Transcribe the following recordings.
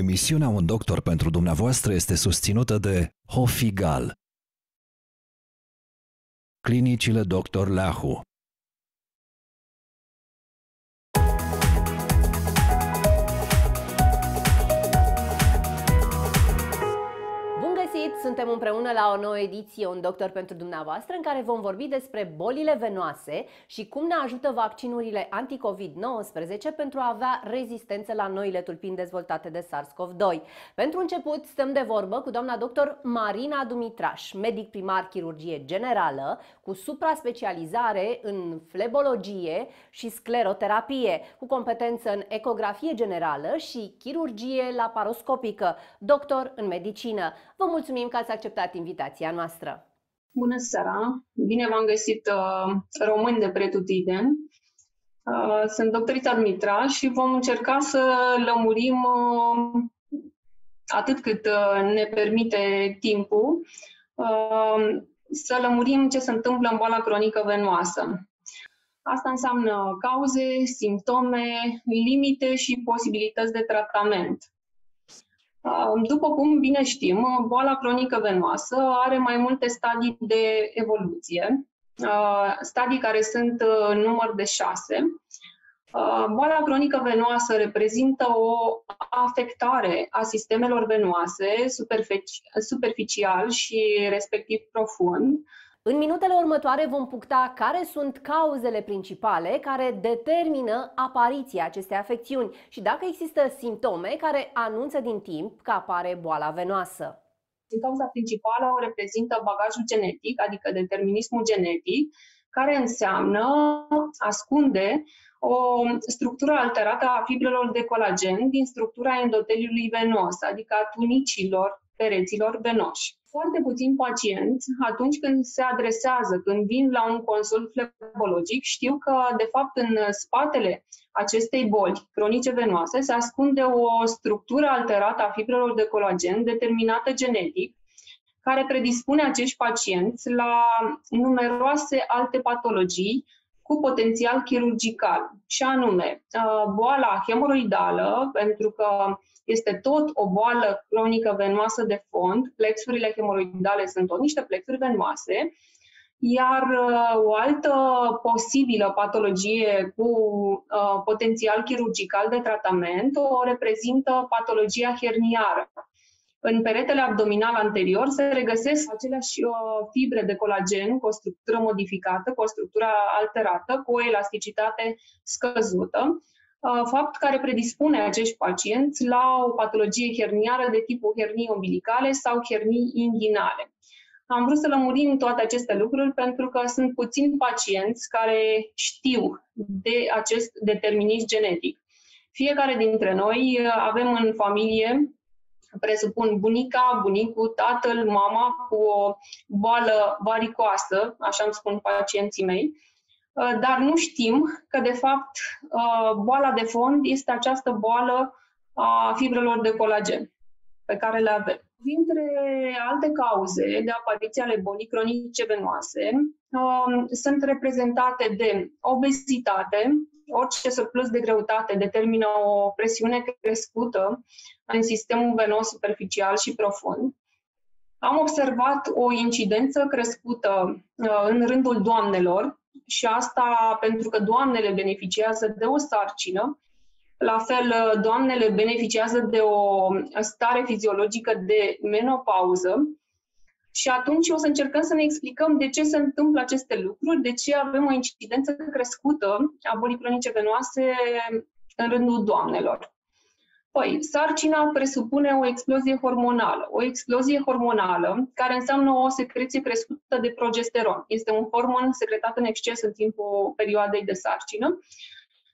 Emisiunea Un doctor pentru dumneavoastră este susținută de Hofigal. Clinicile Dr. Leahu Suntem împreună la o nouă ediție Un Doctor pentru dumneavoastră în care vom vorbi despre bolile venoase și cum ne ajută vaccinurile anti-COVID-19 pentru a avea rezistență la noile tulpini dezvoltate de SARS-CoV-2. Pentru început stăm de vorbă cu doamna doctor Marina Dumitraș, medic primar chirurgie generală cu supra-specializare în flebologie și scleroterapie, cu competență în ecografie generală și chirurgie laparoscopică, doctor în medicină. Vă mulțumim că ați acceptat invitația noastră. Bună seara! Bine v-am găsit uh, români de pretutiden. Uh, sunt doctorița Dmitra și vom încerca să lămurim uh, atât cât uh, ne permite timpul, uh, să lămurim ce se întâmplă în boala cronică venoasă. Asta înseamnă cauze, simptome, limite și posibilități de tratament. După cum bine știm, boala cronică venoasă are mai multe stadii de evoluție, stadii care sunt în număr de șase. Boala cronică venoasă reprezintă o afectare a sistemelor venoase superficial și respectiv profund, în minutele următoare vom puncta care sunt cauzele principale care determină apariția acestei afecțiuni și dacă există simptome care anunță din timp că apare boala venoasă. Cauza principală o reprezintă bagajul genetic, adică determinismul genetic, care înseamnă, ascunde o structură alterată a fibrelor de colagen din structura endoteliului venos, adică a tunicilor pereților venoși foarte puțini pacienți, atunci când se adresează, când vin la un consult flebologic, știu că, de fapt, în spatele acestei boli cronice venoase se ascunde o structură alterată a fibrelor de colagen determinată genetic, care predispune acești pacienți la numeroase alte patologii cu potențial chirurgical, și anume uh, boala hemoroidală, pentru că este tot o boală cronică venoasă de fond, plexurile hemoroidale sunt tot niște plexuri venoase, iar uh, o altă posibilă patologie cu uh, potențial chirurgical de tratament o reprezintă patologia herniară. În peretele abdominal anterior se regăsesc aceleași uh, fibre de colagen cu o structură modificată, cu o structură alterată, cu o elasticitate scăzută, Uh, fapt care predispune acești pacienți la o patologie herniară de tipul hernii umbilicale sau hernii inghinale. Am vrut să lămurim toate aceste lucruri pentru că sunt puțini pacienți care știu de acest determinism genetic. Fiecare dintre noi uh, avem în familie, presupun bunica, bunicul, tatăl, mama cu o boală varicoasă, așa îmi spun pacienții mei, Uh, dar nu știm că, de fapt, uh, boala de fond este această boală a fibrelor de colagen pe care le avem. Dintre alte cauze de apariție ale bolii cronice venoase um, sunt reprezentate de obezitate, orice surplus de greutate determină o presiune crescută în sistemul venos superficial și profund. Am observat o incidență crescută uh, în rândul doamnelor, și asta pentru că doamnele beneficiază de o sarcină, la fel, doamnele beneficiază de o stare fiziologică de menopauză și atunci o să încercăm să ne explicăm de ce se întâmplă aceste lucruri, de ce avem o incidență crescută a bolii cronice venoase în rândul doamnelor. Păi, sarcina presupune o explozie hormonală. O explozie hormonală care înseamnă o secreție crescută de progesteron. Este un hormon secretat în exces în timpul perioadei de sarcină.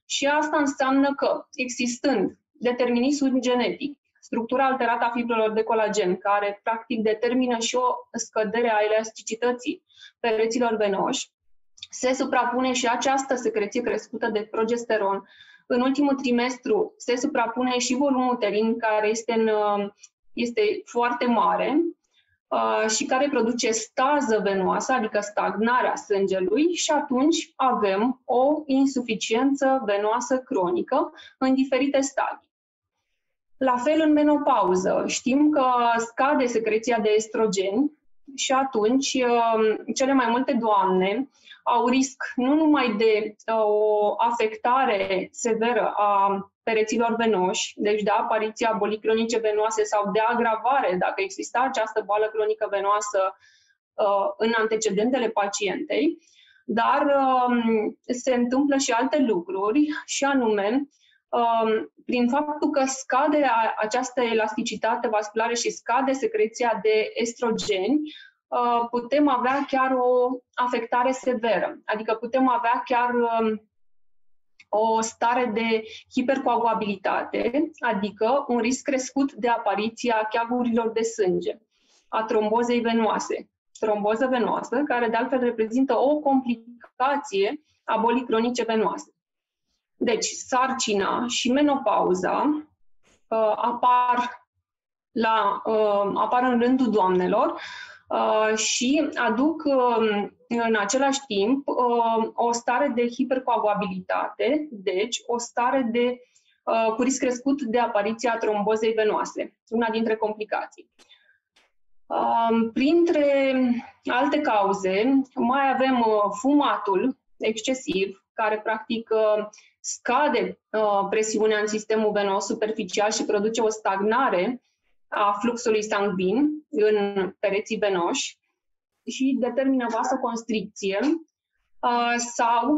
Și asta înseamnă că, existând determinism genetic, structura alterată a fibrelor de colagen, care practic determină și o scădere a elasticității pereților venoși, se suprapune și această secreție crescută de progesteron în ultimul trimestru se suprapune și volumul uterin, care este, în, este foarte mare uh, și care produce stază venoasă, adică stagnarea sângelui și atunci avem o insuficiență venoasă cronică în diferite stadii. La fel în menopauză, știm că scade secreția de estrogeni și atunci uh, cele mai multe doamne au risc nu numai de uh, o afectare severă a pereților venoși, deci de apariția bolii cronice venoase sau de agravare, dacă exista această boală cronică venoasă uh, în antecedentele pacientei, dar um, se întâmplă și alte lucruri, și anume, um, prin faptul că scade această elasticitate vasculară și scade secreția de estrogeni, Uh, putem avea chiar o afectare severă. Adică putem avea chiar um, o stare de hipercoagulabilitate, adică un risc crescut de apariția cheagurilor de sânge, a trombozei venoase. Tromboză venoasă, care de altfel reprezintă o complicație a bolii cronice venoase. Deci, sarcina și menopauza uh, apar, la, uh, apar în rândul doamnelor Uh, și aduc um, în același timp um, o stare de hipercoagulabilitate, deci o stare de uh, cu risc crescut de apariția trombozei venoase, una dintre complicații. Um, printre alte cauze, mai avem uh, fumatul excesiv, care practic scade presiunea în sistemul venos superficial și produce o stagnare a fluxului sanguin în pereții venoși și determină vasoconstricție sau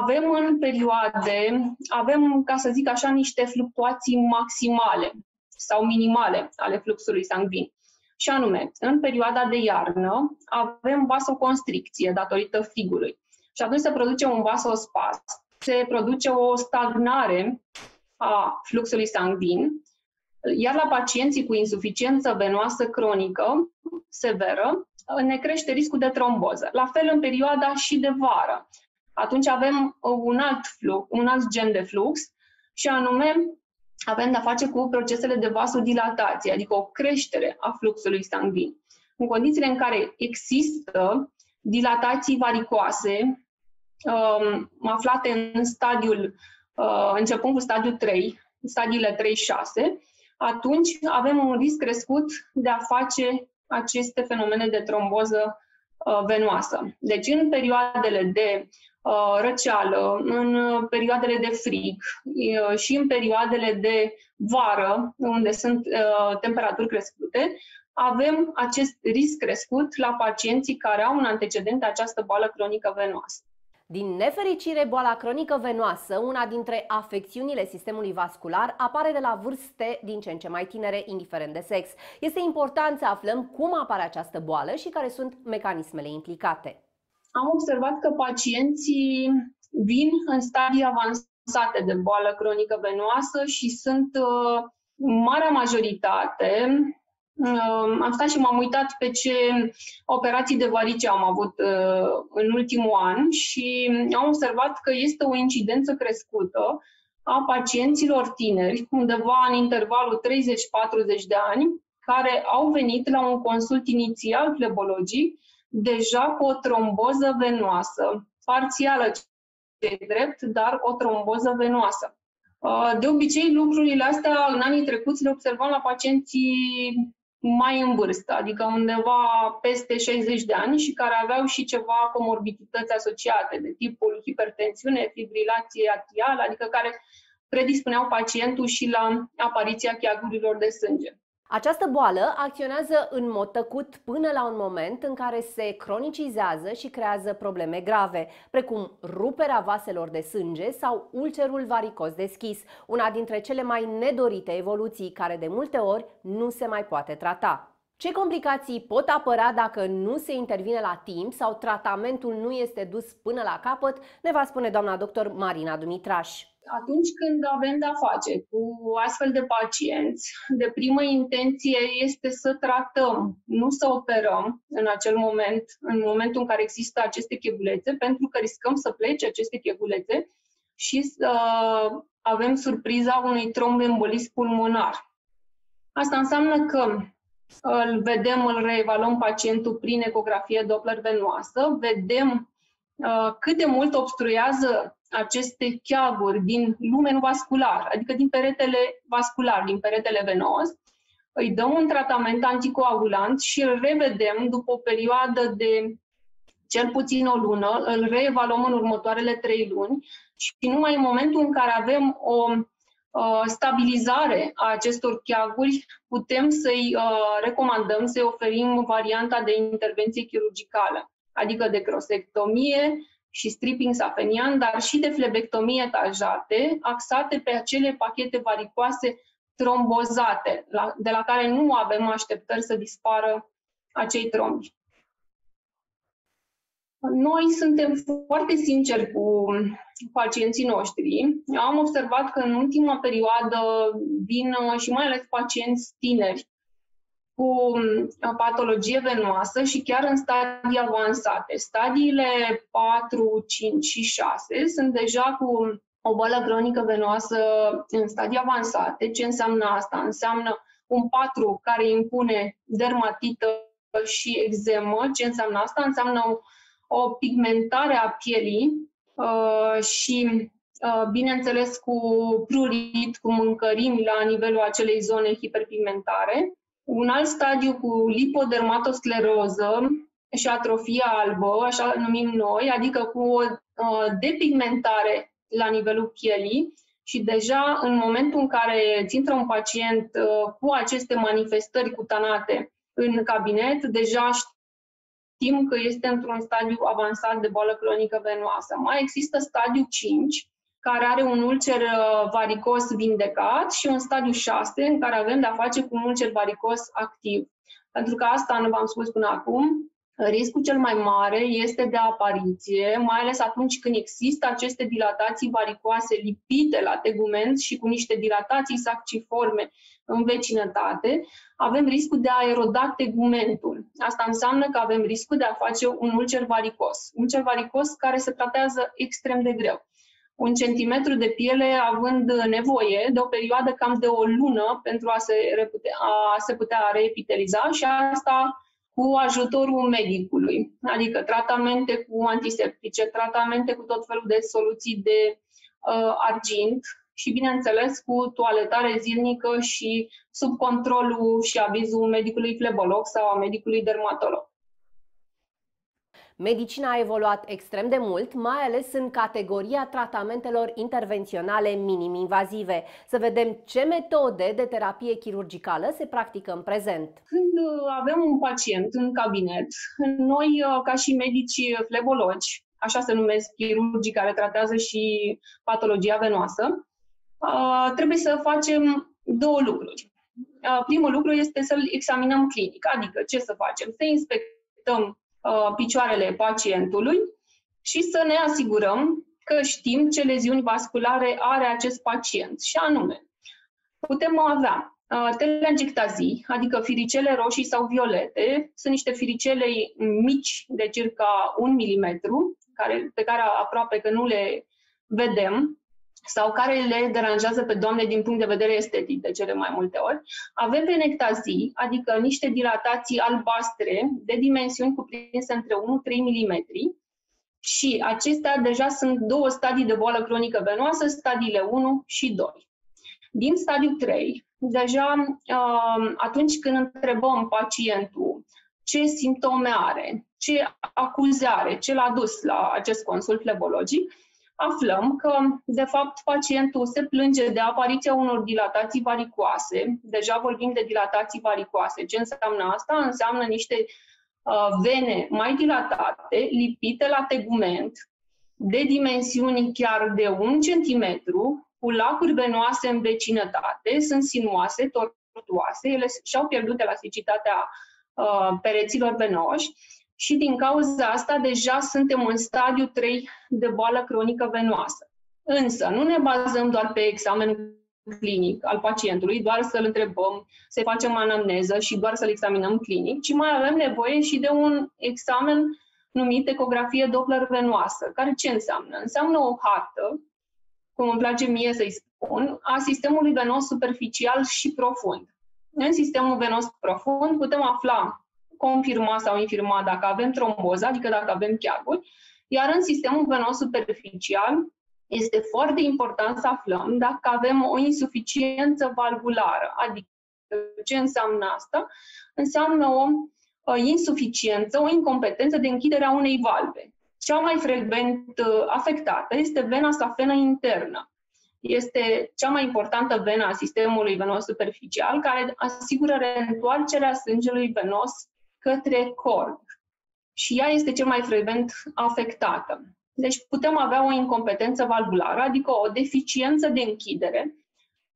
avem în perioade, avem, ca să zic așa, niște fluctuații maximale sau minimale ale fluxului sanguin. Și anume, în perioada de iarnă avem vasoconstricție datorită frigului. Și atunci se produce un vasospas, se produce o stagnare a fluxului sanguin iar la pacienții cu insuficiență venoasă cronică severă, ne crește riscul de tromboză. La fel în perioada și de vară. Atunci avem un alt, flux, un alt gen de flux și anume avem de-a face cu procesele de vasodilatație, adică o creștere a fluxului sanguin. În condițiile în care există dilatații varicoase, um, aflate în stadiul, uh, începând cu stadiul 3, stadiile 3-6, atunci avem un risc crescut de a face aceste fenomene de tromboză uh, venoasă. Deci în perioadele de uh, răceală, în perioadele de frig uh, și în perioadele de vară, unde sunt temperaturi crescute, avem acest risc crescut la pacienții care au un antecedent de această boală cronică venoasă. Din nefericire, boala cronică venoasă, una dintre afecțiunile sistemului vascular, apare de la vârste din ce în ce mai tinere, indiferent de sex. Este important să aflăm cum apare această boală și care sunt mecanismele implicate. Am observat că pacienții vin în stadii avansate de boală cronică venoasă și sunt uh, marea majoritate am stat și m-am uitat pe ce operații de varice am avut uh, în ultimul an și am observat că este o incidență crescută a pacienților tineri, undeva în intervalul 30-40 de ani, care au venit la un consult inițial flebologic deja cu o tromboză venoasă, parțială ce drept, dar o tromboză venoasă. Uh, de obicei, lucrurile astea în anii trecuți le observam la pacienții mai în vârstă, adică undeva peste 60 de ani și care aveau și ceva comorbidități asociate, de tipul hipertensiune, fibrilație atrială, adică care predispuneau pacientul și la apariția cheagurilor de sânge. Această boală acționează în mod tăcut până la un moment în care se cronicizează și creează probleme grave, precum ruperea vaselor de sânge sau ulcerul varicos deschis, una dintre cele mai nedorite evoluții care de multe ori nu se mai poate trata. Ce complicații pot apăra dacă nu se intervine la timp sau tratamentul nu este dus până la capăt, ne va spune doamna doctor Marina Dumitraș. Atunci când avem de-a face cu astfel de pacienți, de primă intenție este să tratăm, nu să operăm în acel moment, în momentul în care există aceste chegulețe, pentru că riscăm să plece aceste chegulețe și uh, avem surpriza unui tromboembolism pulmonar. Asta înseamnă că îl vedem, îl reevaluăm pacientul prin ecografie Doppler venoasă, vedem uh, cât de mult obstruează aceste cheaguri din lumen vascular, adică din peretele vascular, din peretele venos, îi dăm un tratament anticoagulant și îl revedem după o perioadă de cel puțin o lună, îl reevaluăm în următoarele trei luni și numai în momentul în care avem o uh, stabilizare a acestor cheaguri, putem să-i uh, recomandăm, să-i oferim varianta de intervenție chirurgicală, adică de crosectomie și stripping safenian, dar și de flebectomie etajate, axate pe acele pachete varicoase trombozate, la, de la care nu avem așteptări să dispară acei trombi. Noi suntem foarte sinceri cu pacienții noștri. Am observat că în ultima perioadă vin și mai ales pacienți tineri cu patologie venoasă și chiar în stadii avansate. Stadiile 4, 5 și 6 sunt deja cu o boală cronică venoasă în stadii avansate. Ce înseamnă asta? Înseamnă un 4 care impune dermatită și exemă. Ce înseamnă asta? Înseamnă o, o pigmentare a pielii uh, și, uh, bineînțeles, cu prurit, cu mâncărimi la nivelul acelei zone hiperpigmentare. Un alt stadiu cu lipodermatoscleroză și atrofia albă, așa numim noi, adică cu o uh, depigmentare la nivelul pielii și deja în momentul în care ți intră un pacient uh, cu aceste manifestări cutanate în cabinet, deja știm că este într-un stadiu avansat de boală cronică venoasă. Mai există stadiu 5, care are un ulcer uh, varicos vindecat și un stadiu 6, în care avem de-a face cu un ulcer varicos activ. Pentru că asta nu v-am spus până acum, Riscul cel mai mare este de apariție, mai ales atunci când există aceste dilatații varicoase lipite la tegument și cu niște dilatații saciforme în vecinătate, avem riscul de a eroda tegumentul. Asta înseamnă că avem riscul de a face un ulcer varicos. Un ulcer varicos care se tratează extrem de greu. Un centimetru de piele având nevoie de o perioadă cam de o lună pentru a se, reputea, a se putea reepiteliza și asta cu ajutorul medicului, adică tratamente cu antiseptice, tratamente cu tot felul de soluții de uh, argint și, bineînțeles, cu toaletare zilnică și sub controlul și avizul medicului flebolog sau a medicului dermatolog. Medicina a evoluat extrem de mult, mai ales în categoria tratamentelor intervenționale minim-invazive. Să vedem ce metode de terapie chirurgicală se practică în prezent. Când uh, avem un pacient în cabinet, noi, uh, ca și medici flebologi, așa se numesc chirurgii care tratează și patologia venoasă, uh, trebuie să facem două lucruri. Primul lucru este să-l examinăm clinic, adică ce să facem? Să inspectăm Uh, picioarele pacientului și să ne asigurăm că știm ce leziuni vasculare are acest pacient. Și anume, putem avea uh, telangiectazii, adică firicele roșii sau violete, sunt niște firicele mici de circa un milimetru, care, pe care aproape că nu le vedem, sau care le deranjează pe doamne din punct de vedere estetic de cele mai multe ori. Avem venectazii, adică niște dilatații albastre de dimensiuni cuprinse între 1-3 mm și acestea deja sunt două stadii de boală cronică venoasă, stadiile 1 și 2. Din stadiul 3, deja um, atunci când întrebăm pacientul ce simptome are, ce acuzare, ce l-a dus la acest consult flebologic, aflăm că, de fapt, pacientul se plânge de apariția unor dilatații varicoase. Deja vorbim de dilatații varicoase. Ce înseamnă asta? Înseamnă niște uh, vene mai dilatate, lipite la tegument, de dimensiuni chiar de un centimetru, cu lacuri venoase în vecinătate, sunt sinuoase, tortuoase, ele și-au pierdut elasticitatea uh, pereților venoși și din cauza asta deja suntem în stadiu 3 de boală cronică venoasă. Însă nu ne bazăm doar pe examen clinic al pacientului, doar să-l întrebăm, să facem anamneză și doar să-l examinăm clinic, ci mai avem nevoie și de un examen numit ecografie Doppler venoasă. Care ce înseamnă? Înseamnă o hartă cum îmi place mie să-i spun, a sistemului venos superficial și profund. În sistemul venos profund putem afla, confirma sau infirma dacă avem tromboză, adică dacă avem cheaguri, iar în sistemul venos superficial este foarte important să aflăm dacă avem o insuficiență valvulară. Adică ce înseamnă asta? Înseamnă o, o insuficiență, o incompetență de închidere a unei valve. Cea mai frecvent uh, afectată este vena safenă internă. Este cea mai importantă venă a sistemului venos superficial, care asigură reîntoarcerea sângelui venos către corp. Și ea este cel mai frecvent afectată. Deci putem avea o incompetență valvulară, adică o deficiență de închidere,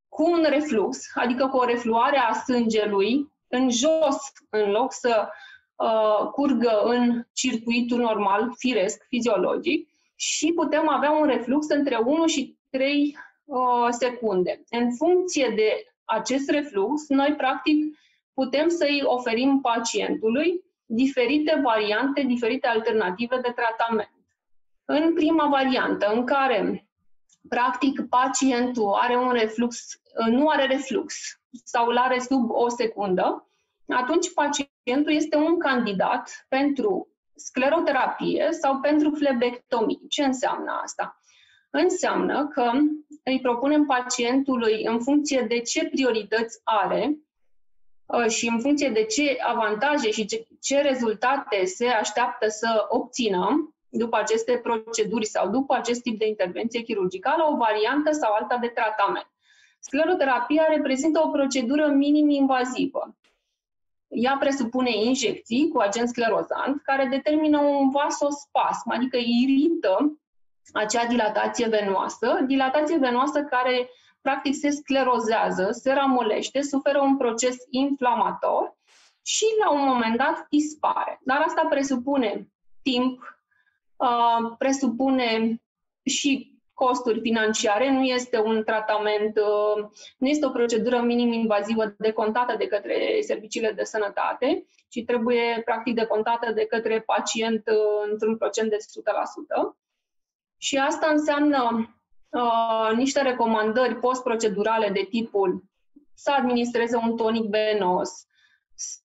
cu un reflux, adică cu o refluare a sângelui în jos, în loc să uh, curgă în circuitul normal, firesc, fiziologic, și putem avea un reflux între 1 și 3 uh, secunde. În funcție de acest reflux, noi practic putem să-i oferim pacientului diferite variante, diferite alternative de tratament. În prima variantă, în care practic pacientul are un reflux, nu are reflux sau îl are sub o secundă, atunci pacientul este un candidat pentru scleroterapie sau pentru flebectomie. Ce înseamnă asta? Înseamnă că îi propunem pacientului în funcție de ce priorități are uh, și în funcție de ce avantaje și ce, ce rezultate se așteaptă să obțină, după aceste proceduri sau după acest tip de intervenție chirurgicală o variantă sau alta de tratament. Scleroterapia reprezintă o procedură minim-invazivă. Ea presupune injecții cu agent sclerozant care determină un vasospasm, adică irită acea dilatație venoasă, dilatație venoasă care practic se sclerozează, se ramolește, suferă un proces inflamator și la un moment dat dispare. Dar asta presupune timp, presupune și costuri financiare, nu este un tratament, nu este o procedură minim-invazivă decontată de către serviciile de sănătate, ci trebuie practic decontată de către pacient într-un procent de 100%. Și asta înseamnă uh, niște recomandări post-procedurale de tipul să administreze un tonic venos,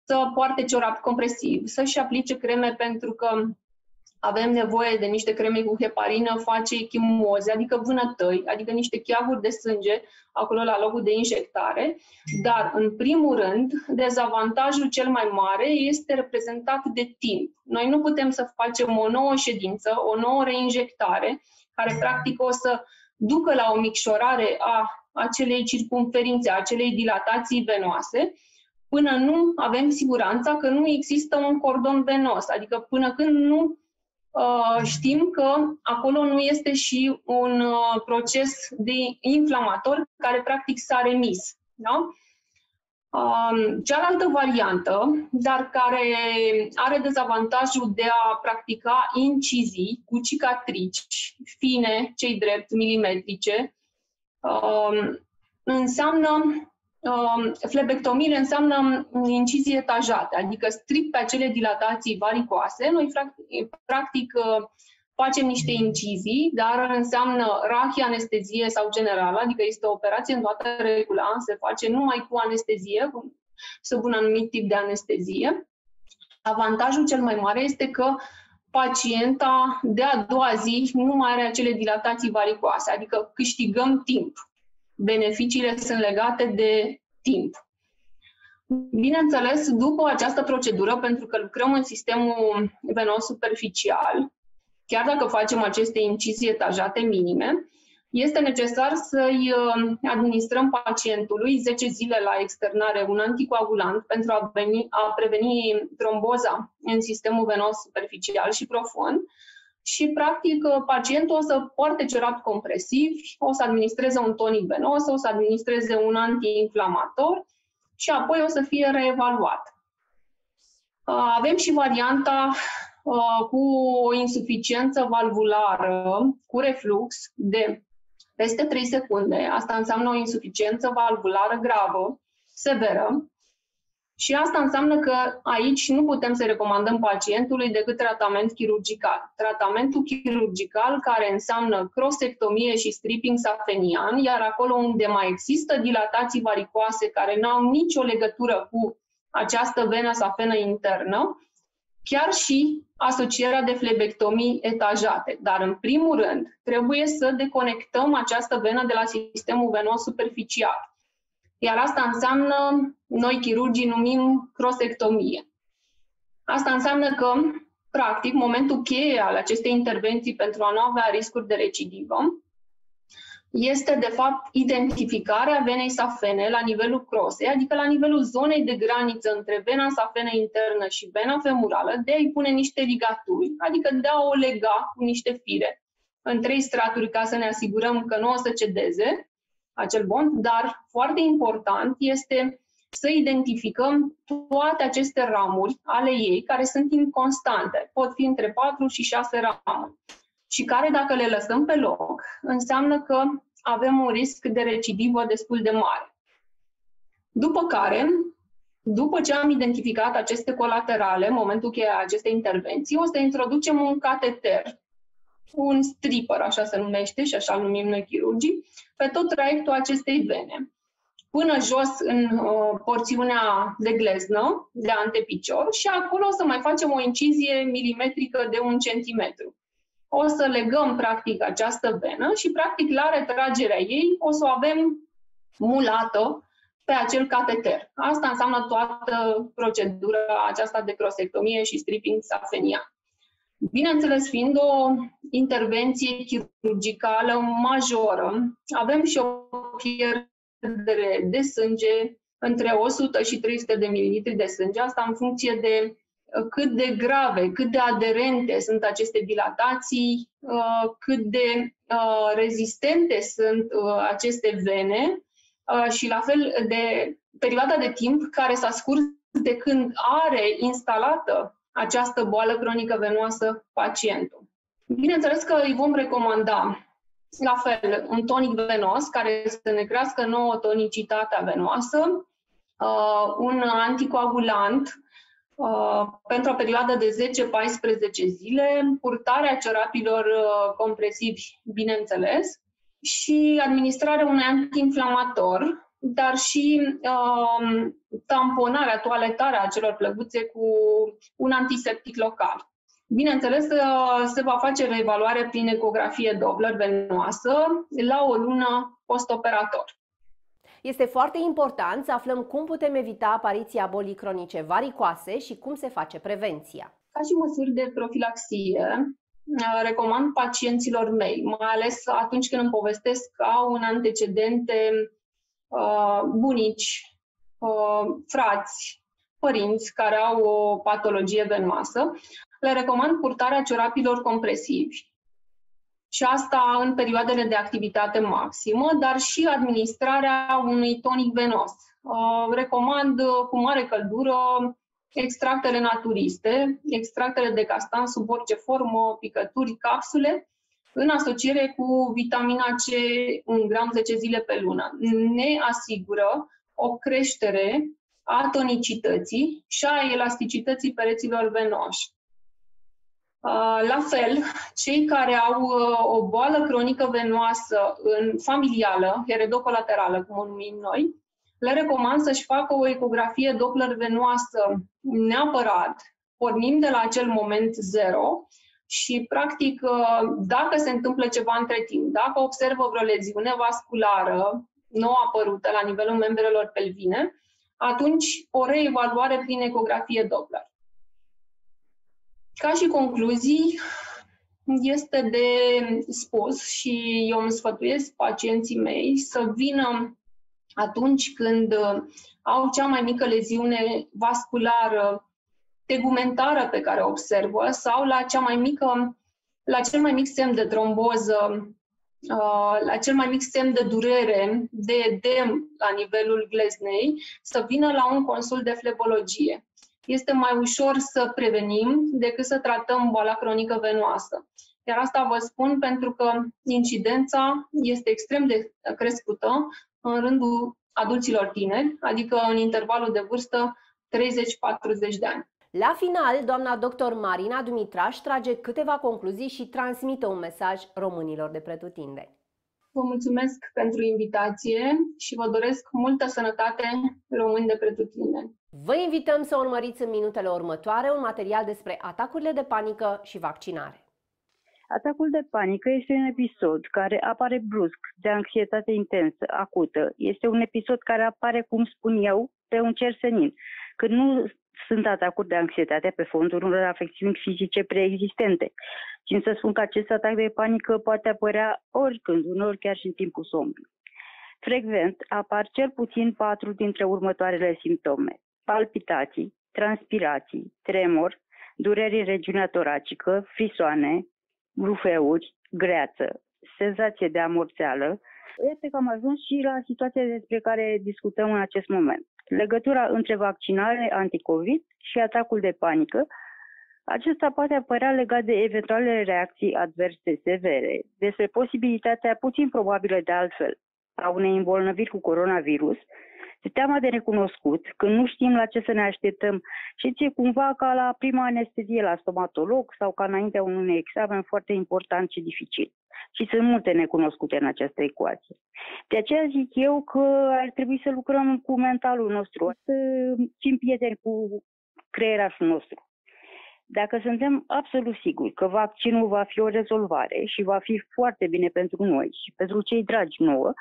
să poarte ciorap compresiv, să-și aplice creme pentru că avem nevoie de niște creme cu heparină, face echimoze, adică vânătăi, adică niște cheaguri de sânge acolo la locul de injectare, dar în primul rând, dezavantajul cel mai mare este reprezentat de timp. Noi nu putem să facem o nouă ședință, o nouă reinjectare, care practic o să ducă la o micșorare a acelei circumferințe, a acelei dilatații venoase, până nu avem siguranța că nu există un cordon venos, adică până când nu Uh, știm că acolo nu este și un uh, proces de inflamator care practic s-a remis. Da? Um, cealaltă variantă, dar care are dezavantajul de a practica incizii cu cicatrici fine, cei drept, milimetrice, um, înseamnă Um, flebectomie înseamnă incizie etajate, adică strict pe acele dilatații varicoase. Noi, practic, uh, facem niște incizii, dar înseamnă anestezie sau generală, adică este o operație în toată regula, se face numai cu anestezie, sub un anumit tip de anestezie. Avantajul cel mai mare este că pacienta de a doua zi nu mai are acele dilatații varicoase, adică câștigăm timp beneficiile sunt legate de timp. Bineînțeles, după această procedură, pentru că lucrăm în sistemul venos superficial, chiar dacă facem aceste incizii etajate minime, este necesar să-i uh, administrăm pacientului 10 zile la externare un anticoagulant pentru a, veni, a preveni tromboza în sistemul venos superficial și profund și, practic, pacientul o să poarte cerat compresiv, o să administreze un tonic venos, o să administreze un antiinflamator și apoi o să fie reevaluat. Avem și varianta cu o insuficiență valvulară, cu reflux de peste 3 secunde. Asta înseamnă o insuficiență valvulară gravă, severă, Și asta înseamnă că aici nu putem să recomandăm pacientului decât tratament chirurgical. Tratamentul chirurgical care înseamnă crosectomie și stripping safenian, iar acolo unde mai există dilatații varicoase care nu au nicio legătură cu această venă safenă internă, chiar și asocierea de flebectomii etajate. Dar, în primul rând, trebuie să deconectăm această venă de la sistemul venos superficial. Iar asta înseamnă, noi chirurgii numim crosectomie. Asta înseamnă că, practic, momentul cheie al acestei intervenții pentru a nu avea riscuri de recidivă este, de fapt, identificarea venei safene la nivelul crosei, adică la nivelul zonei de graniță între vena safenă internă și vena femurală, de a-i pune niște ligaturi, adică de a o lega cu niște fire în trei straturi ca să ne asigurăm că nu o să cedeze acel bond, dar foarte important este să identificăm toate aceste ramuri ale ei care sunt inconstante. Pot fi între 4 și 6 ramuri și care, dacă le lăsăm pe loc, înseamnă că avem un risc de recidivă destul de mare. După care, după ce am identificat aceste colaterale, în momentul cheie a acestei intervenții, o să introducem un cateter un stripper, așa se numește și așa îl numim noi chirurgii, pe tot traiectul acestei vene. Până jos în uh, porțiunea de gleznă, de antepicior, și acolo o să mai facem o incizie milimetrică de un centimetru. O să legăm, practic, această venă și, practic, la retragerea ei o să o avem mulată pe acel cateter. Asta înseamnă toată procedura aceasta de crosectomie și stripping safenian. Bineînțeles, fiind o intervenție chirurgicală majoră, avem și o pierdere de sânge între 100 și 300 de mililitri de sânge, asta în funcție de uh, cât de grave, cât de aderente sunt aceste dilatații, uh, cât de uh, rezistente sunt aceste vene și la fel de perioada de timp care s-a scurs de când are instalată această boală cronică venoasă pacientul. Bineînțeles că îi vom recomanda la fel, un tonic venos care să ne crească nouă tonicitatea venoasă, uh, un anticoagulant uh, pentru o perioadă de 10-14 zile, purtarea cerapilor uh, compresivi, bineînțeles, și administrarea unui antiinflamator dar și uh, tamponarea, toaletarea acelor plăguțe cu un antiseptic local. Bineînțeles, uh, se va face reevaluare prin ecografie Doppler venoasă la o lună postoperator. Este foarte important să aflăm cum putem evita apariția bolii cronice varicoase și cum se face prevenția. Ca și măsuri de profilaxie, uh, recomand pacienților mei, mai ales atunci când îmi povestesc că au un antecedente Uh, bunici, uh, frați, părinți care au o patologie venoasă, le recomand purtarea ciorapilor compresivi. Și asta în perioadele de activitate maximă, dar și administrarea unui tonic venos. Uh, recomand cu mare căldură extractele naturiste, extractele de castan sub orice formă, picături, capsule, în asociere cu vitamina C un gram 10 zile pe lună. Ne asigură o creștere a tonicității și a elasticității pereților venoși. La fel, cei care au o boală cronică venoasă în familială, heredocolaterală, cum o numim noi, le recomand să-și facă o ecografie Doppler venoasă neapărat, pornim de la acel moment zero și, practic, uh, dacă se întâmplă ceva între timp, dacă observă vreo leziune vasculară nou apărută la nivelul membrelor pelvine, atunci o reevaluare prin ecografie Doppler. Ca și concluzii, este de spus și eu îmi sfătuiesc pacienții mei să vină atunci când au cea mai mică leziune vasculară tegumentară pe care o observă sau la cea mai mică, la cel mai mic semn de tromboză, uh, la cel mai mic semn de durere, de edem la nivelul gleznei, să vină la un consult de flebologie. Este mai ușor să prevenim decât să tratăm boala cronică venoasă. Iar asta vă spun pentru că incidența este extrem de crescută în rândul adulților tineri, adică în intervalul de vârstă 30-40 de ani. La final, doamna doctor Marina Dumitraș trage câteva concluzii și transmite un mesaj românilor de pretutindeni. Vă mulțumesc pentru invitație și vă doresc multă sănătate români de pretutindeni. Vă invităm să urmăriți în minutele următoare un material despre atacurile de panică și vaccinare. Atacul de panică este un episod care apare brusc, de anxietate intensă, acută. Este un episod care apare, cum spun eu, pe un cer senin, când nu sunt atacuri de anxietate pe fondul unor afecțiuni fizice preexistente. Țin să spun că acest atac de panică poate apărea oricând, uneori chiar și în timpul somnului. Frecvent apar cel puțin patru dintre următoarele simptome. Palpitații, transpirații, tremur, dureri în regiunea toracică, frisoane, rufeuri, greață, senzație de amorțeală, este că am ajuns și la situația despre care discutăm în acest moment. Legătura între vaccinare anticovid și atacul de panică, acesta poate apărea legat de eventuale reacții adverse severe, despre posibilitatea puțin probabilă de altfel a unei îmbolnăviri cu coronavirus, de teama de necunoscut, când nu știm la ce să ne așteptăm și ți cumva ca la prima anestezie la stomatolog sau ca înaintea unui examen foarte important și dificil. Și sunt multe necunoscute în această ecuație. De aceea zic eu că ar trebui să lucrăm cu mentalul nostru, să fim prieteni cu creierașul nostru. Dacă suntem absolut siguri că vaccinul va fi o rezolvare și va fi foarte bine pentru noi și pentru cei dragi nouă,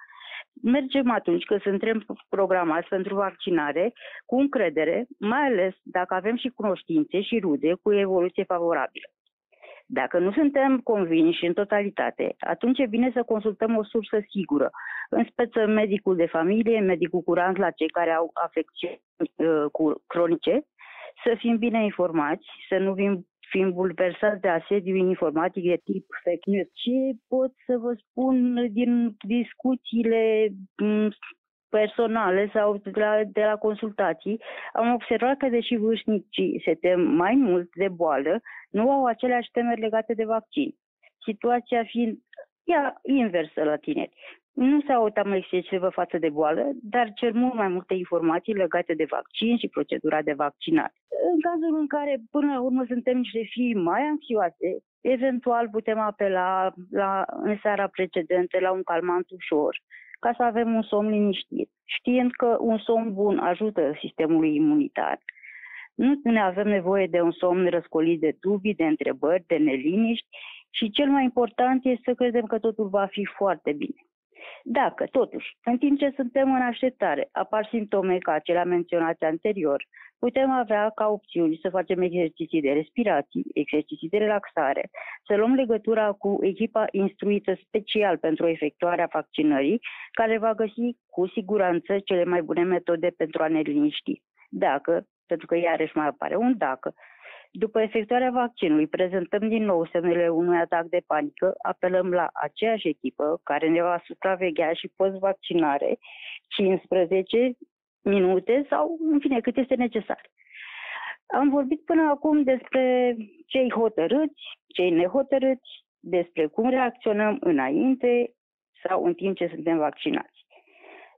mergem atunci când suntem programați pentru vaccinare cu încredere, mai ales dacă avem și cunoștințe și rude cu evoluție favorabilă. Dacă nu suntem convinși în totalitate, atunci e bine să consultăm o sursă sigură, în speță medicul de familie, medicul curant la cei care au afecțiuni uh, cronice, să fim bine informați, să nu fim fiind bulversați de asediu informatic de tip fake news. Ce pot să vă spun din discuțiile mm, personale sau de la, de la consultații, am observat că deși vârstnicii se tem mai mult de boală, nu au aceleași temeri legate de vaccin. Situația fiind ea inversă la tineri. Nu se autamă excesivă față de boală, dar cer mult mai multe informații legate de vaccin și procedura de vaccinare. În cazul în care până la urmă suntem niște fii mai anxioase, eventual putem apela la, în seara precedentă la un calmant ușor, ca să avem un somn liniștit, știind că un somn bun ajută sistemului imunitar. Nu ne avem nevoie de un somn răscolit de dubii, de întrebări, de neliniști și cel mai important este să credem că totul va fi foarte bine. Dacă, totuși, în timp ce suntem în așteptare, apar simptome ca acelea menționate anterior, putem avea ca opțiuni să facem exerciții de respirații, exerciții de relaxare, să luăm legătura cu echipa instruită special pentru efectuarea vaccinării, care va găsi cu siguranță cele mai bune metode pentru a ne liniști. Dacă, pentru că iarăși mai apare un dacă, după efectuarea vaccinului, prezentăm din nou semnele unui atac de panică, apelăm la aceeași echipă care ne va supraveghea și post-vaccinare 15 minute sau, în fine, cât este necesar. Am vorbit până acum despre cei hotărâți, cei nehotărâți, despre cum reacționăm înainte sau în timp ce suntem vaccinați.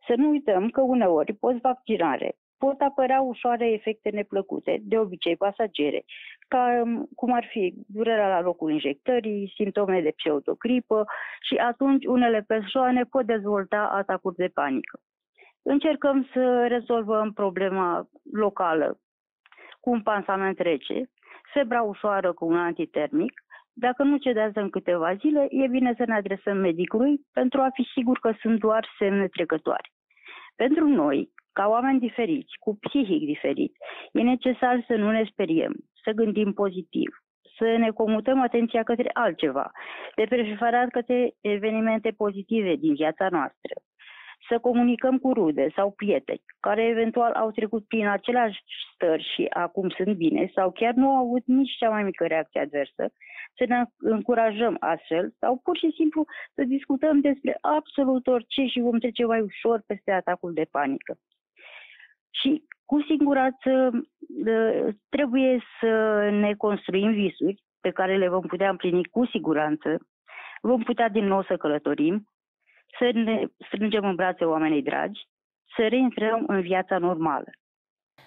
Să nu uităm că uneori post-vaccinare pot apărea ușoare efecte neplăcute, de obicei pasagere, ca cum ar fi durerea la locul injectării, simptome de pseudogripă și atunci unele persoane pot dezvolta atacuri de panică. Încercăm să rezolvăm problema locală cu un pansament rece, febra ușoară cu un antitermic. Dacă nu cedează în câteva zile, e bine să ne adresăm medicului pentru a fi sigur că sunt doar semne trecătoare. Pentru noi, ca oameni diferiți, cu psihic diferit, e necesar să nu ne speriem, să gândim pozitiv, să ne comutăm atenția către altceva, de preferat către evenimente pozitive din viața noastră să comunicăm cu rude sau prieteni care eventual au trecut prin aceleași stări și acum sunt bine sau chiar nu au avut nici cea mai mică reacție adversă, să ne încurajăm astfel sau pur și simplu să discutăm despre absolut orice și vom trece mai ușor peste atacul de panică. Și cu siguranță ă, trebuie să ne construim visuri pe care le vom putea împlini cu siguranță. Vom putea din nou să călătorim, să ne strângem în brațe oamenii dragi, să reintrăm în viața normală.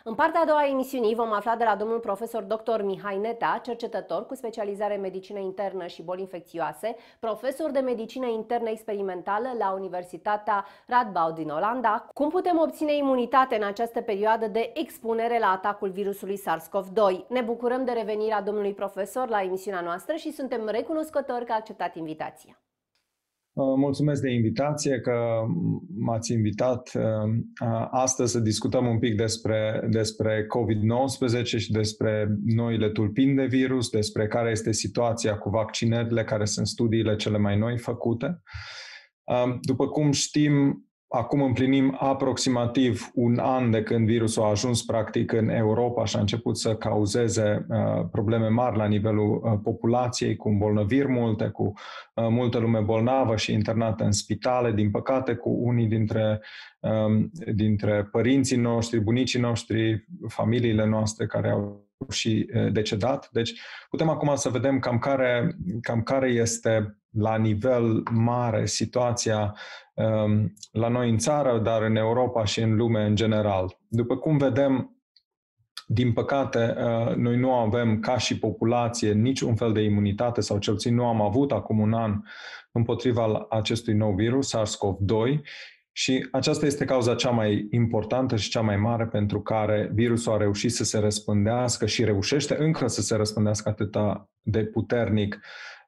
În partea a doua a emisiunii vom afla de la domnul profesor dr. Mihai Neta, cercetător cu specializare în medicină internă și boli infecțioase, profesor de medicină internă experimentală la Universitatea Radboud din Olanda, cum putem obține imunitate în această perioadă de expunere la atacul virusului SARS-CoV-2. Ne bucurăm de revenirea domnului profesor la emisiunea noastră și suntem recunoscători că a acceptat invitația. Mulțumesc de invitație, că m-ați invitat uh, astăzi să discutăm un pic despre, despre COVID-19 și despre noile tulpini de virus, despre care este situația cu vaccinările, care sunt studiile cele mai noi făcute. Uh, după cum știm, Acum împlinim aproximativ un an de când virusul a ajuns practic în Europa și a început să cauzeze uh, probleme mari la nivelul uh, populației, cu îmbolnăviri multe, cu uh, multă lume bolnavă și internată în spitale, din păcate cu unii dintre, um, dintre părinții noștri, bunicii noștri, familiile noastre care au și decedat. Deci putem acum să vedem cam care, cam care este la nivel mare situația um, la noi în țară, dar în Europa și în lume în general. După cum vedem, din păcate, uh, noi nu avem ca și populație niciun fel de imunitate sau cel puțin nu am avut acum un an împotriva acestui nou virus, SARS-CoV-2, și aceasta este cauza cea mai importantă și cea mai mare pentru care virusul a reușit să se răspândească și reușește încă să se răspândească atât de puternic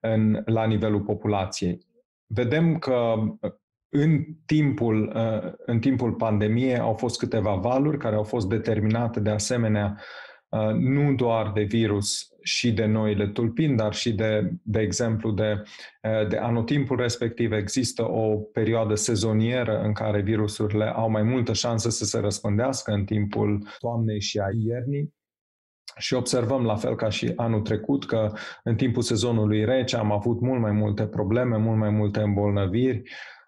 în, la nivelul populației. Vedem că în timpul, în timpul pandemiei au fost câteva valuri care au fost determinate de asemenea nu doar de virus și de noile tulpini, dar și de, de exemplu, de, de anotimpul respectiv. Există o perioadă sezonieră în care virusurile au mai multă șansă să se răspândească în timpul toamnei și a iernii. Și observăm, la fel ca și anul trecut, că în timpul sezonului rece am avut mult mai multe probleme, mult mai multe îmbolnăviri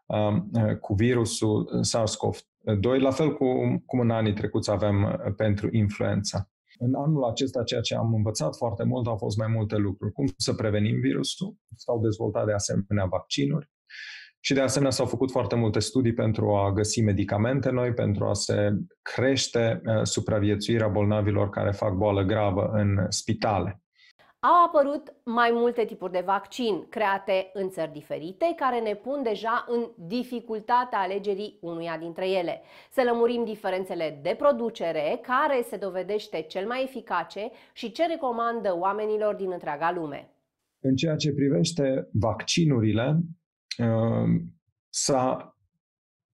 um, cu virusul SARS-CoV-2, la fel cum, cum în anii trecuți avem uh, pentru influența. În anul acesta, ceea ce am învățat foarte mult au fost mai multe lucruri. Cum să prevenim virusul, s-au dezvoltat de asemenea vaccinuri, și de asemenea s-au făcut foarte multe studii pentru a găsi medicamente noi, pentru a se crește uh, supraviețuirea bolnavilor care fac boală gravă în spitale. Au apărut mai multe tipuri de vaccin create în țări diferite, care ne pun deja în dificultatea alegerii unuia dintre ele. Să lămurim diferențele de producere, care se dovedește cel mai eficace și ce recomandă oamenilor din întreaga lume. În ceea ce privește vaccinurile, Ehm, s-a,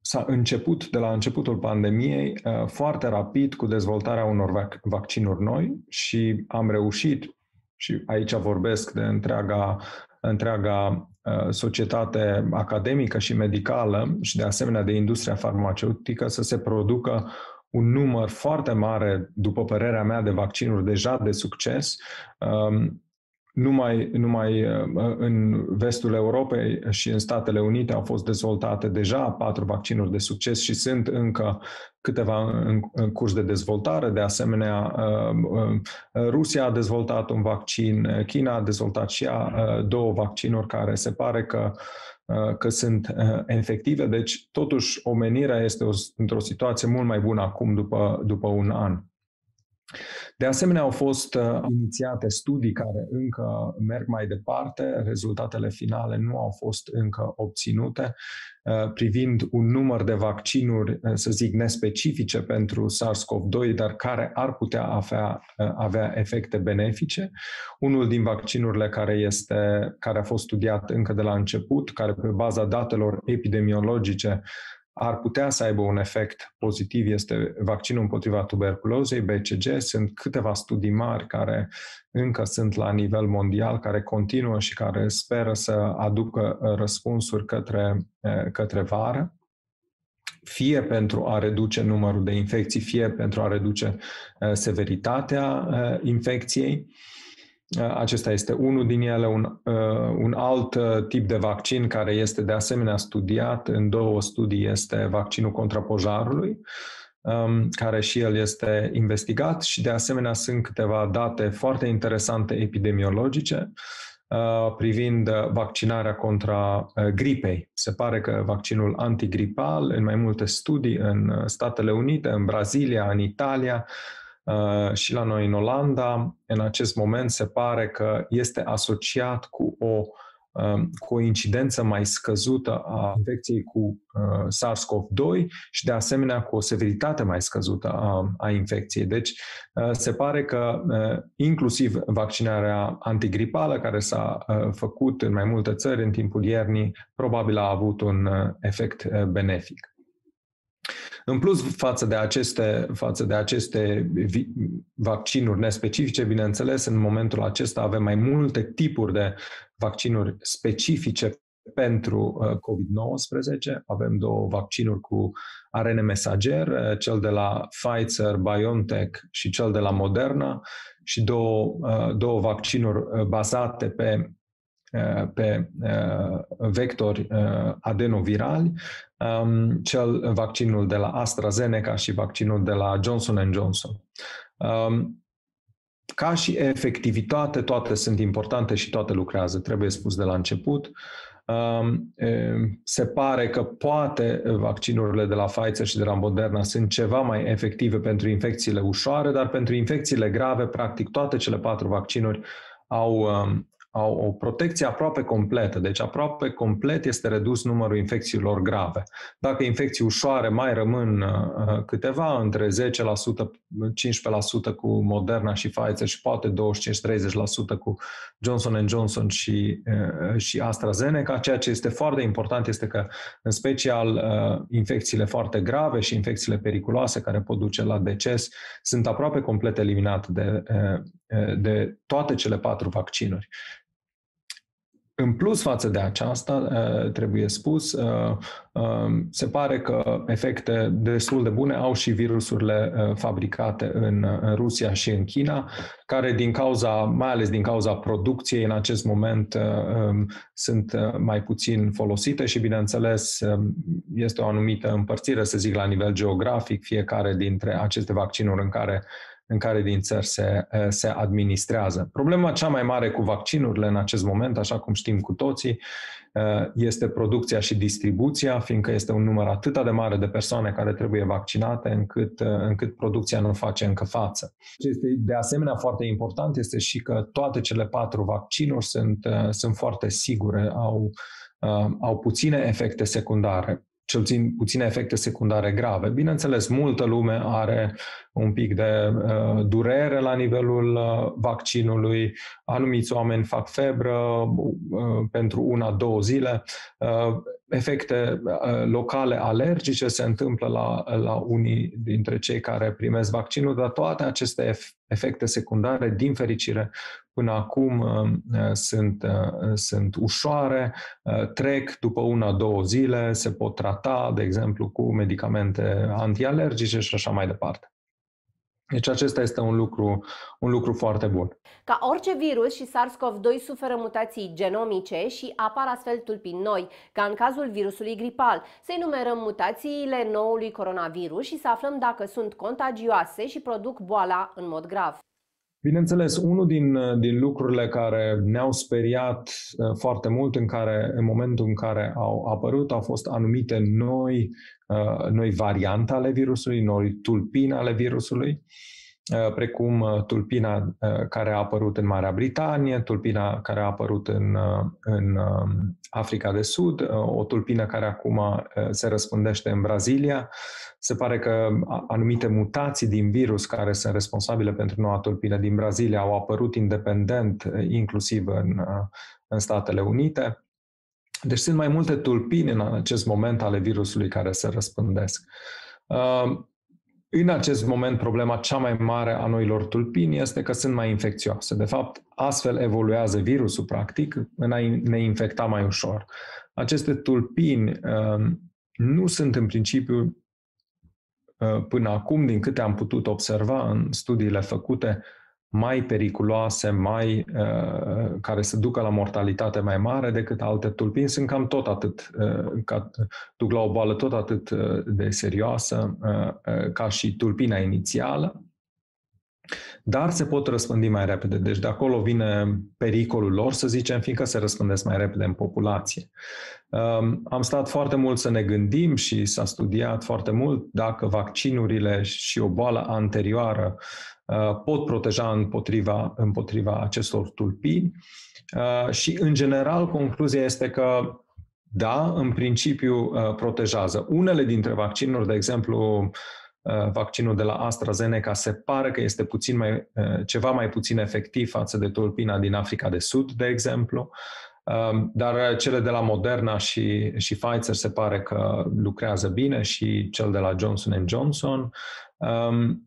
s-a început de la începutul pandemiei eh, foarte rapid cu dezvoltarea unor vac- vaccinuri noi și am reușit, și aici vorbesc de întreaga, întreaga eh, societate academică și medicală și de asemenea de industria farmaceutică să se producă un număr foarte mare, după părerea mea, de vaccinuri deja de succes, ehm, numai, numai uh, în vestul Europei și în Statele Unite au fost dezvoltate deja patru vaccinuri de succes și sunt încă câteva în, în curs de dezvoltare. De asemenea, uh, uh, Rusia a dezvoltat un vaccin, China a dezvoltat și ea două vaccinuri care se pare că că sunt efective, deci totuși omenirea este o, într-o situație mult mai bună acum după, după un an. De asemenea, au fost uh, inițiate studii care încă merg mai departe, rezultatele finale nu au fost încă obținute, uh, privind un număr de vaccinuri, uh, să zic, nespecifice pentru SARS-CoV-2, dar care ar putea avea, uh, avea efecte benefice. Unul din vaccinurile care, este, care a fost studiat încă de la început, care pe baza datelor epidemiologice ar putea să aibă un efect pozitiv este vaccinul împotriva tuberculozei, BCG. Sunt câteva studii mari care încă sunt la nivel mondial, care continuă și care speră să aducă răspunsuri către, către vară fie pentru a reduce numărul de infecții, fie pentru a reduce severitatea infecției. Acesta este unul din ele, un, uh, un alt uh, tip de vaccin care este de asemenea studiat în două studii este vaccinul contra pojarului, um, care și el este investigat și de asemenea sunt câteva date foarte interesante epidemiologice privind vaccinarea contra gripei. Se pare că vaccinul antigripal, în mai multe studii în Statele Unite, în Brazilia, în Italia, și la noi în Olanda, în acest moment se pare că este asociat cu o Um, cu o incidență mai scăzută a infecției cu uh, SARS-CoV-2 și de asemenea cu o severitate mai scăzută a, a infecției. Deci uh, se pare că uh, inclusiv vaccinarea antigripală care s-a făcut în mai multe țări în timpul iernii probabil a avut un efect benefic. În plus, față de aceste, față de aceste vaccinuri nespecifice, bineînțeles, în momentul acesta avem mai multe tipuri de vaccinuri specifice pentru uh, COVID-19. Avem două vaccinuri cu ARN mesager, uh, cel de la Pfizer, BioNTech și cel de la Moderna și două, uh, două vaccinuri bazate pe pe vectori adenovirali, um, cel vaccinul de la AstraZeneca și vaccinul de la Johnson Johnson. Um, ca și efectivitate, toate sunt importante și toate lucrează, trebuie spus de la început. Um, se pare că poate vaccinurile de la Pfizer și de la Moderna sunt ceva mai efective pentru infecțiile ușoare, dar pentru infecțiile grave, practic toate cele patru vaccinuri au, au o protecție aproape completă, deci aproape complet este redus numărul infecțiilor grave. Dacă infecții ușoare mai rămân uh, câteva, între 10%, 15% cu Moderna și Pfizer și poate 25-30% cu Johnson Johnson și, uh, și AstraZeneca, ceea ce este foarte important este că, în special, uh, infecțiile foarte grave și infecțiile periculoase care pot duce la deces sunt aproape complet eliminate de, de toate cele patru vaccinuri. În plus față de aceasta, uh, trebuie spus, uh, um, se pare că efecte destul de bune au și virusurile uh, fabricate în Rusia și în China, care din cauza, mai ales din cauza producției în acest moment, um, sunt mai puțin folosite și, bineînțeles, um, este o anumită împărțire, să zic, la nivel geografic, fiecare dintre aceste vaccinuri în care în care din țări se, se administrează. Problema cea mai mare cu vaccinurile în acest moment, așa cum știm cu toții, este producția și distribuția, fiindcă este un număr atât de mare de persoane care trebuie vaccinate încât, încât producția nu face încă față. Ce este de asemenea foarte important este și că toate cele patru vaccinuri sunt, sunt foarte sigure, au, au puține efecte secundare cel puțin puține efecte secundare grave. Bineînțeles, multă lume are un pic de uh, durere la nivelul uh, vaccinului, anumiți oameni fac febră uh, pentru una, două zile, uh, efecte uh, locale alergice se întâmplă la, la unii dintre cei care primesc vaccinul, dar toate aceste efecte secundare, din fericire, până acum uh, uh, sunt, sunt ușoare, trec după una, două zile, se pot trata, de exemplu, cu medicamente antialergice și așa mai departe. Deci acesta este un lucru, un lucru foarte bun. Ca orice virus și SARS-CoV-2 suferă mutații genomice și apar astfel tulpini noi, ca în cazul virusului gripal. Să enumerăm mutațiile noului coronavirus și să aflăm dacă sunt contagioase și produc boala în mod grav. Bineînțeles, unul din, din lucrurile care ne-au speriat uh, foarte mult în, care, în momentul în care au apărut au fost anumite noi, uh, noi variante ale virusului, noi tulpini ale virusului, uh, precum tulpina care a apărut în Marea Britanie, tulpina care a apărut în, în um, Africa de Sud, o tulpină care acum se răspândește în Brazilia, se pare că anumite mutații din virus care sunt responsabile pentru noua tulpină din Brazilia au apărut independent, inclusiv în, în Statele Unite. Deci sunt mai multe tulpini în acest moment ale virusului care se răspândesc. În acest moment, problema cea mai mare a noilor tulpini este că sunt mai infecțioase. De fapt, astfel evoluează virusul, practic, în a ne infecta mai ușor. Aceste tulpini nu sunt în principiu Uh, până acum, din câte am putut observa în studiile făcute, mai periculoase, mai, uh, care se ducă la mortalitate mai mare decât alte tulpini, sunt cam tot atât, uh, ca, duc la o boală tot atât uh, de serioasă uh, uh, ca și tulpina inițială. dar se pot răspândi mai repede. Deci de acolo vine pericolul lor, să zicem, fiindcă se răspândesc mai repede în populație. Um, am stat foarte mult să ne gândim și s-a studiat foarte mult dacă vaccinurile și o boală anterioară uh, pot proteja împotriva, împotriva acestor tulpini uh, și, în general, concluzia este că da, în principiu uh, protejează. Unele dintre vaccinuri, de exemplu, Uh, vaccinul de la AstraZeneca se pare că este puțin mai, uh, ceva mai puțin efectiv față de tulpina din Africa de Sud, de exemplu, um, dar cele de la Moderna și, și Pfizer se pare că lucrează bine și cel de la Johnson Johnson. Um,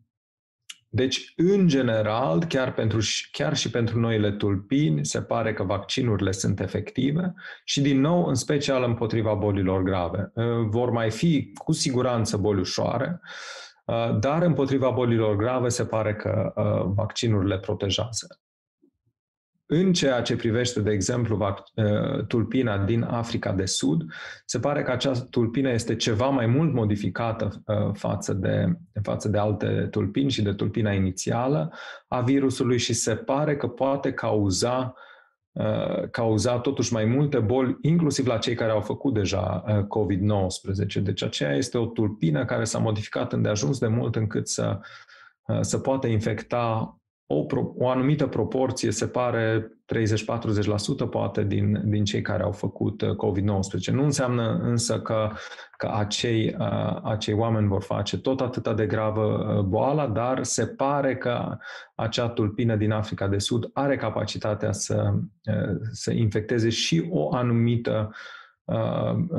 deci, în general, chiar, pentru, chiar și pentru noile tulpini, se pare că vaccinurile sunt efective și, din nou, în special împotriva bolilor grave. Uh, vor mai fi, cu siguranță, boli ușoare, Uh, dar împotriva bolilor grave se pare că uh, vaccinurile protejează. În ceea ce privește, de exemplu, uh, tulpina din Africa de Sud, se pare că această tulpină este ceva mai mult modificată față de, față de alte tulpini și de tulpina inițială a virusului și se pare că poate cauza uh, Uh, cauza totuși mai multe boli, inclusiv la cei care au făcut deja uh, COVID-19. Deci aceea este o tulpină care s-a modificat îndeajuns de mult încât să, uh, să poată infecta o, o anumită proporție, se pare 30-40% poate din, din cei care au făcut uh, COVID-19. Nu înseamnă însă că, că acei, uh, acei oameni vor face tot atâta de gravă uh, boala, dar se pare că acea tulpină din Africa de Sud are capacitatea să, să infecteze și o anumită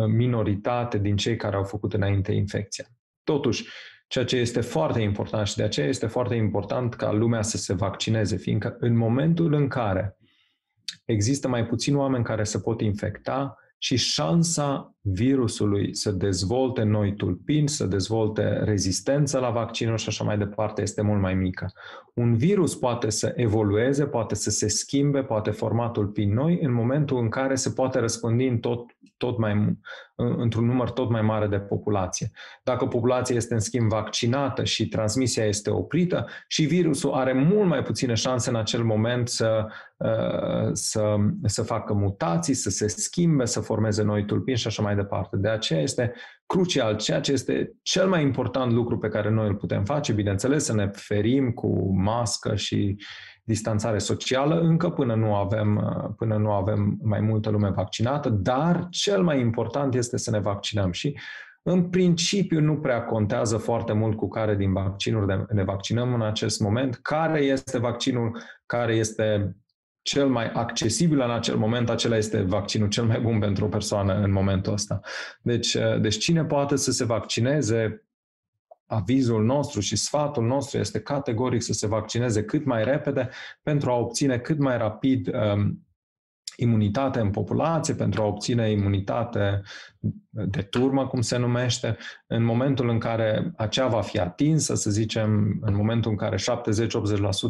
minoritate din cei care au făcut înainte infecția. Totuși, ceea ce este foarte important și de aceea este foarte important ca lumea să se vaccineze, fiindcă în momentul în care există mai puțini oameni care se pot infecta și șansa virusului să dezvolte noi tulpini, să dezvolte rezistență la vaccinuri și așa mai departe este mult mai mică. Un virus poate să evolueze, poate să se schimbe, poate forma tulpini noi în momentul în care se poate răspândi în tot, tot mai, într-un număr tot mai mare de populație. Dacă populația este în schimb vaccinată și transmisia este oprită și virusul are mult mai puține șanse în acel moment să, uh, să, să facă mutații, să se schimbe, să formeze noi tulpini și așa mai departe. De aceea este crucial, ceea ce este cel mai important lucru pe care noi îl putem face, bineînțeles, să ne ferim cu mască și distanțare socială, încă până nu avem, până nu avem mai multă lume vaccinată, dar cel mai important este să ne vaccinăm. Și în principiu nu prea contează foarte mult cu care din vaccinuri ne vaccinăm în acest moment, care este vaccinul care este cel mai accesibil în acel moment, acela este vaccinul cel mai bun pentru o persoană în momentul ăsta. Deci, eh, deci cine poate să se vaccineze, avizul nostru și sfatul nostru este categoric să se vaccineze cât mai repede pentru a obține cât mai rapid um, imunitate în populație, pentru a obține imunitate de turmă, cum se numește, în momentul în care acea va fi atinsă, să zicem, în momentul în care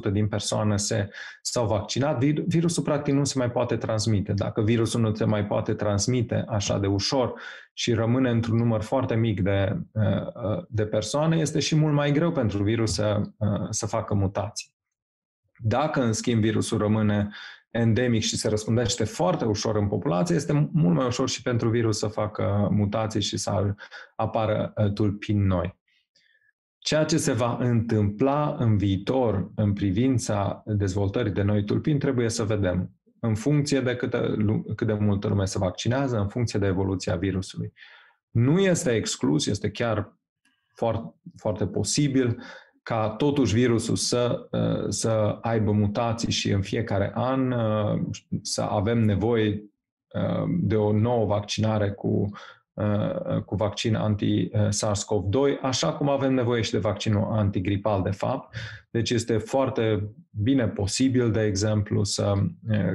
70-80% din persoane se, s-au vaccinat, virusul practic nu se mai poate transmite. Dacă virusul nu se mai poate transmite așa de ușor și rămâne într-un număr foarte mic de, de persoane, este și mult mai greu pentru virus să, să facă mutații. Dacă, în schimb, virusul rămâne endemic și se răspundește foarte ușor în populație, este mult mai ușor și pentru virus să facă mutații și să apară uh, tulpini noi. Ceea ce se va întâmpla în viitor în privința dezvoltării de noi tulpini trebuie să vedem în funcție de cât de, cât de multă lume se vaccinează, în funcție de evoluția virusului. Nu este exclus, este chiar foarte, foarte posibil ca totuși virusul să, uh, să aibă mutații și în fiecare an uh, să avem nevoie uh, de o nouă vaccinare cu, cu vaccin anti-SARS-CoV-2, așa cum avem nevoie și de vaccinul antigripal, de fapt. Deci este foarte bine posibil, de exemplu, să,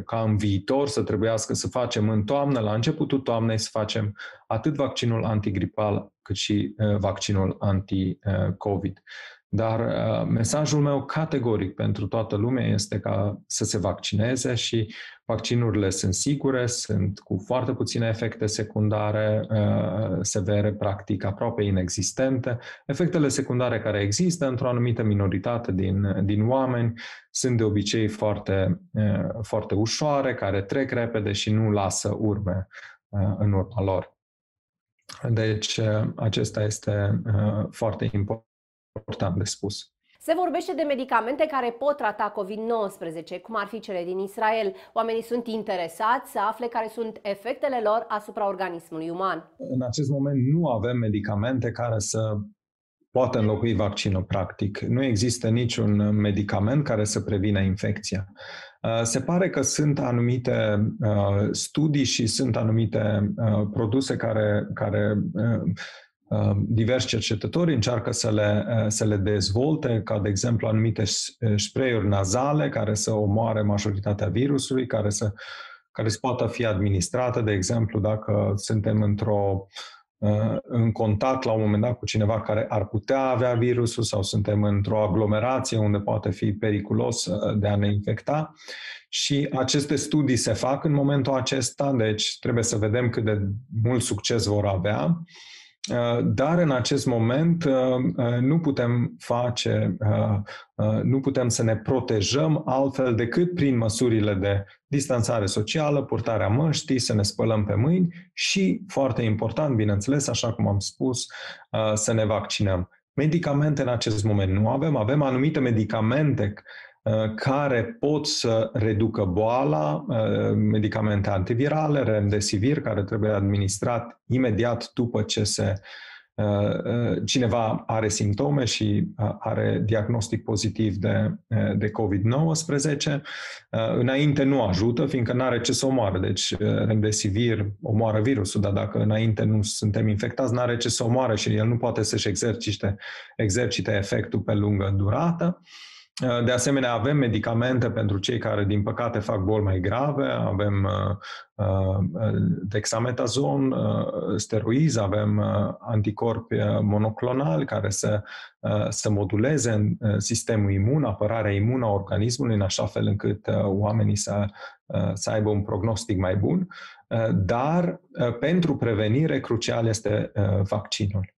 ca în viitor să trebuiască să facem în toamnă, la începutul toamnei, să facem atât vaccinul antigripal cât și vaccinul anti-COVID. Dar uh, mesajul meu categoric pentru toată lumea este ca să se vaccineze și vaccinurile sunt sigure, sunt cu foarte puține efecte secundare uh, severe, practic aproape inexistente. Efectele secundare care există într-o anumită minoritate din, din oameni sunt de obicei foarte, uh, foarte ușoare, care trec repede și nu lasă urme uh, în urma lor. Deci, uh, acesta este uh, foarte important important de spus. Se vorbește de medicamente care pot trata COVID-19, cum ar fi cele din Israel. Oamenii sunt interesați să afle care sunt efectele lor asupra organismului uman. În acest moment nu avem medicamente care să poată înlocui vaccinul, practic. Nu există niciun medicament care să prevină infecția. Uh, se pare că sunt anumite uh, studii și sunt anumite uh, produse care, care Um, diversi cercetători încearcă să le, uh, să le dezvolte, ca de exemplu anumite uh, spray-uri nazale care să omoare majoritatea virusului, care să, care să poată fi administrate, de exemplu, dacă suntem într-o uh, în contact la un moment dat cu cineva care ar putea avea virusul sau suntem într-o aglomerație unde poate fi periculos de a ne infecta. Și aceste studii se fac în momentul acesta, deci trebuie să vedem cât de mult succes vor avea. Uh, dar în acest moment uh, uh, nu putem face, nu putem să ne protejăm altfel decât prin măsurile de distanțare socială, purtarea măștii, să ne spălăm pe mâini și, foarte important, bineînțeles, așa cum am spus, să ne vaccinăm. Medicamente în acest moment nu avem, avem anumite medicamente Uh, care pot să reducă boala, uh, medicamente antivirale, remdesivir, care trebuie administrat imediat după ce se uh, cineva are simptome și are diagnostic pozitiv de, de COVID-19. Înainte nu ajută, fiindcă nu are ce să omoare. Deci remdesivir omoară virusul, dar dacă înainte nu suntem infectați, nu are ce să omoare și el nu poate să-și exercite, exercite efectul pe lungă durată. Uh, de asemenea, avem medicamente pentru cei care, din păcate, fac boli mai grave. Avem uh, uh, dexametazon, steroizi, avem anticorpi monoclonali care să, să moduleze în sistemul imun, apărarea imună a organismului, în așa fel încât oamenii să, să aibă un prognostic mai bun. Dar, pentru prevenire, crucial este vaccinul.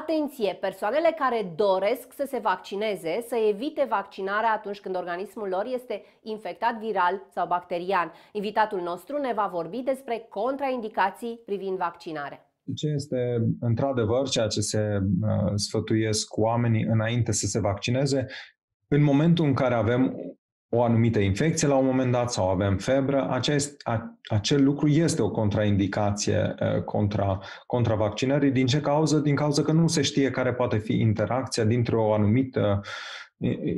Atenție! Persoanele care doresc să se vaccineze să evite vaccinarea atunci când organismul lor este infectat viral sau bacterian. Invitatul nostru ne va vorbi despre contraindicații privind vaccinarea. Ce este într-adevăr ceea ce se uh, sfătuiesc oamenii înainte să se vaccineze, în momentul în care avem o anumită infecție la un moment dat sau avem febră, acest, a, acel lucru este o contraindicație uh, contra, contra vaccinării. Din ce cauză? Din cauza că nu se știe care poate fi interacția dintre o anumită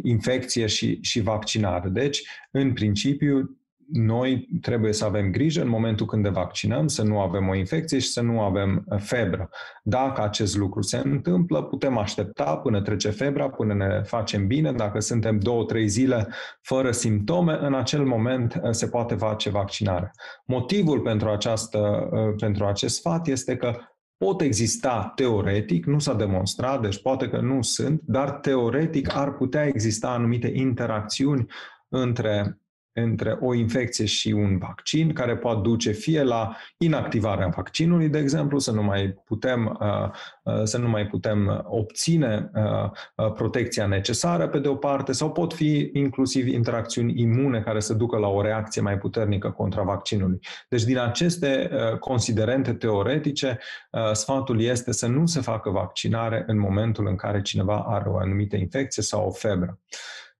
infecție și, și vaccinare. Deci, în principiu, noi trebuie să avem grijă în momentul când ne vaccinăm să nu avem o infecție și să nu avem uh, febră. Dacă acest lucru se întâmplă, putem aștepta până trece febra, până ne facem bine. Dacă suntem două, trei zile fără simptome, în acel moment uh, se poate face vaccinarea. Motivul pentru, această, uh, pentru acest sfat este că pot exista teoretic, nu s-a demonstrat, deci poate că nu sunt, dar teoretic ar putea exista anumite interacțiuni între între o infecție și un vaccin, care poate duce fie la inactivarea vaccinului, de exemplu, să nu mai putem, uh, uh, să nu mai putem obține uh, protecția necesară, pe de o parte, sau pot fi inclusiv interacțiuni imune care să ducă la o reacție mai puternică contra vaccinului. Deci, din aceste considerente teoretice, sfatul este să nu se facă vaccinare în momentul în care cineva are o anumită infecție sau o febră.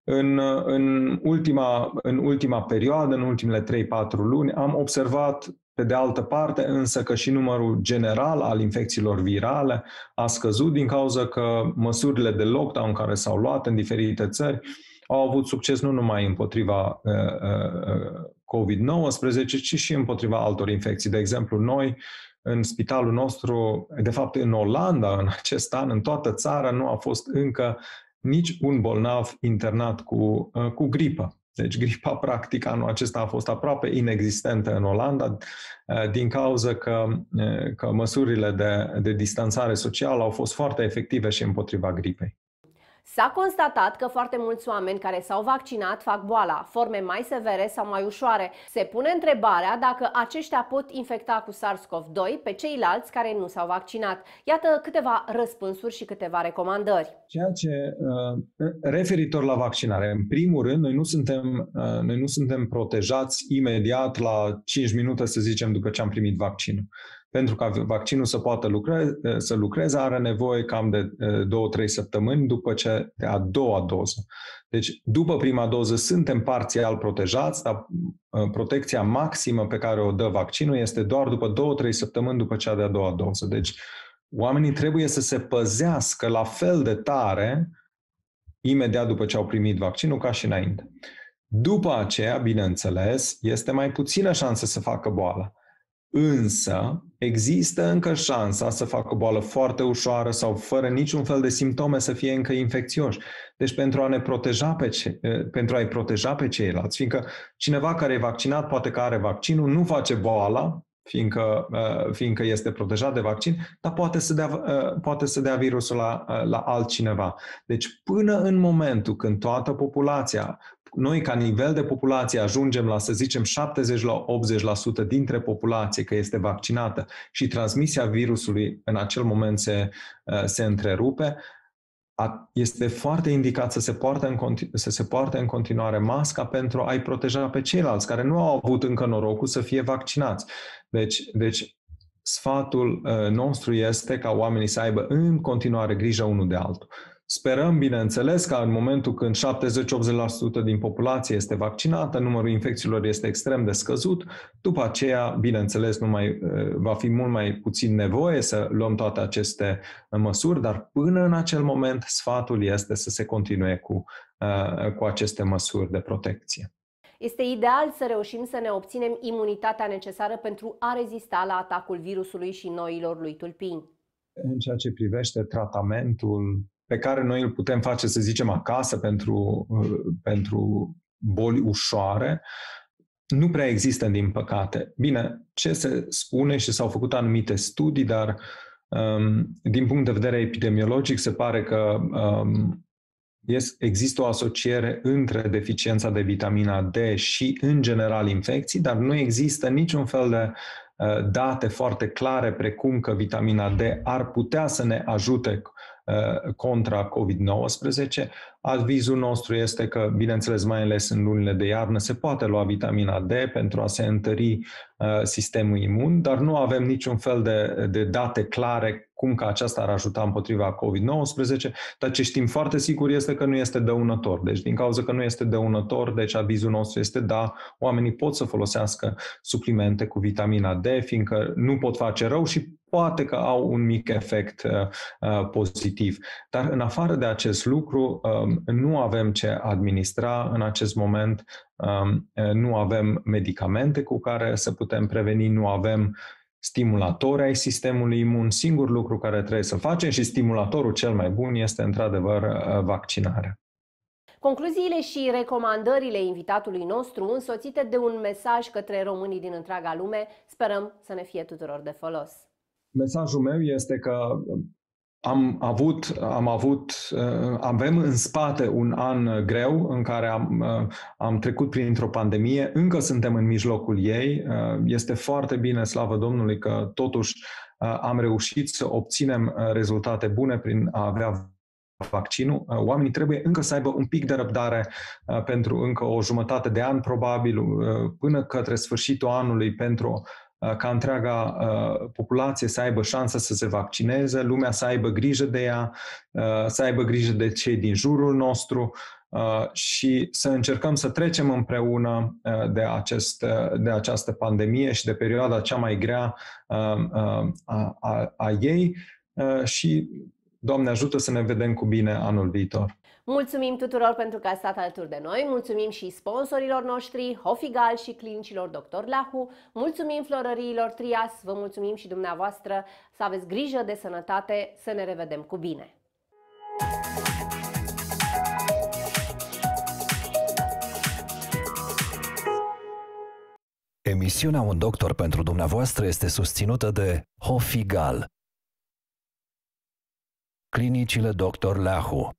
În, în, ultima, în ultima perioadă, în ultimele 3-4 luni, am observat pe de altă parte, însă că și numărul general al infecțiilor virale a scăzut din cauza că măsurile de lockdown care s-au luat în diferite țări au avut succes nu numai împotriva uh, uh, COVID-19, ci și împotriva altor infecții. De exemplu, noi, în spitalul nostru, de fapt în Olanda, în acest an, în toată țara, nu a fost încă nici un bolnav internat cu, uh, cu gripă. Deci gripa, practic, anul acesta a fost aproape inexistentă în Olanda uh, din cauza că, uh, că măsurile de, de distanțare socială au fost foarte efective și împotriva gripei. S-a constatat că foarte mulți oameni care s-au vaccinat fac boala, forme mai severe sau mai ușoare. Se pune întrebarea dacă aceștia pot infecta cu SARS-CoV-2 pe ceilalți care nu s-au vaccinat. Iată câteva răspunsuri și câteva recomandări. Ceea ce uh, referitor la vaccinare, în primul rând, noi nu suntem, uh, noi nu suntem protejați imediat la 5 minute, să zicem, după ce am primit vaccinul pentru ca vaccinul să poată lucre, să lucreze, are nevoie cam de 2-3 săptămâni după ce de a doua doză. Deci, după prima doză, suntem parțial protejați, dar protecția maximă pe care o dă vaccinul este doar după 2-3 săptămâni după cea de-a doua doză. Deci, oamenii trebuie să se păzească la fel de tare imediat după ce au primit vaccinul ca și înainte. După aceea, bineînțeles, este mai puțină șansă să facă boală. Însă, există încă șansa să facă o boală foarte ușoară sau fără niciun fel de simptome să fie încă infecțioși. Deci pentru a ne proteja pe ce, pentru a-i proteja pe ceilalți, fiindcă cineva care e vaccinat poate că are vaccinul, nu face boala, fiindcă, fiindcă este protejat de vaccin, dar poate să dea, poate să dea virusul la, la altcineva. Deci până în momentul când toată populația noi ca nivel de populație ajungem la, să zicem, 70 la 80% dintre populație că este vaccinată și transmisia virusului în acel moment se, uh, se întrerupe, este foarte indicat să se, poarte în continu- să se poarte în continuare masca pentru a-i proteja pe ceilalți care nu au avut încă norocul să fie vaccinați. Deci, deci sfatul uh, nostru este ca oamenii să aibă în continuare grijă unul de altul. Sperăm, bineînțeles, că în momentul când 70-80% din populație este vaccinată, numărul infecțiilor este extrem de scăzut, după aceea, bineînțeles, nu mai, uh, va fi mult mai puțin nevoie să luăm toate aceste uh, măsuri, dar până în acel moment sfatul este să se continue cu, uh, cu aceste măsuri de protecție. Este ideal să reușim să ne obținem imunitatea necesară pentru a rezista la atacul virusului și noilor lui tulpini. În ceea ce privește tratamentul pe care noi îl putem face, să zicem, acasă pentru, uh, pentru boli ușoare, nu prea există, din păcate. Bine, ce se spune și s-au făcut anumite studii, dar um, din punct de vedere epidemiologic se pare că um, există o asociere între deficiența de vitamina D și, în general, infecții, dar nu există niciun fel de uh, date foarte clare precum că vitamina D ar putea să ne ajute Uh, contra COVID-19. Avizul nostru este că, bineînțeles, mai ales în lunile de iarnă, se poate lua vitamina D pentru a se întări uh, sistemul imun, dar nu avem niciun fel de, de date clare cum că aceasta ar ajuta împotriva COVID-19, dar ce știm foarte sigur este că nu este dăunător. Deci, din cauza că nu este dăunător, deci avizul nostru este da, oamenii pot să folosească suplimente cu vitamina D, fiindcă nu pot face rău și poate că au un mic efect uh, uh, pozitiv. Dar în afară de acest lucru, um, nu avem ce administra în acest moment, um, uh, nu avem medicamente cu care să putem preveni, nu avem stimulatori ai sistemului imun. Singur lucru care trebuie să facem și stimulatorul cel mai bun este într-adevăr uh, vaccinarea. Concluziile și recomandările invitatului nostru, însoțite de un mesaj către românii din întreaga lume, sperăm să ne fie tuturor de folos. Mesajul meu este că am avut, am avut, uh, avem în spate un an greu în care am, uh, am trecut printr-o pandemie, încă suntem în mijlocul ei. Uh, este foarte bine, slavă Domnului, că totuși am reușit să obținem rezultate bune prin a avea vaccinul. Oamenii trebuie încă să aibă un pic de răbdare pentru încă o jumătate de an, probabil, până către sfârșitul anului, pentru Uh, ca întreaga uh, populație să aibă șansa să se vaccineze, lumea să aibă grijă de ea, uh, să aibă grijă de cei din jurul nostru și să încercăm să trecem împreună de, acest, de această pandemie și de perioada cea mai grea a, a, a ei și Doamne ajută să ne vedem cu bine anul viitor. Mulțumim tuturor pentru că ați stat alături de noi, mulțumim și sponsorilor noștri, Hofigal și clinicilor Dr. Lahu, mulțumim florăriilor Trias, vă mulțumim și dumneavoastră să aveți grijă de sănătate, să ne revedem cu bine! Emisiunea Un Doctor pentru dumneavoastră este susținută de Hofigal. Clinicile Dr. Lahu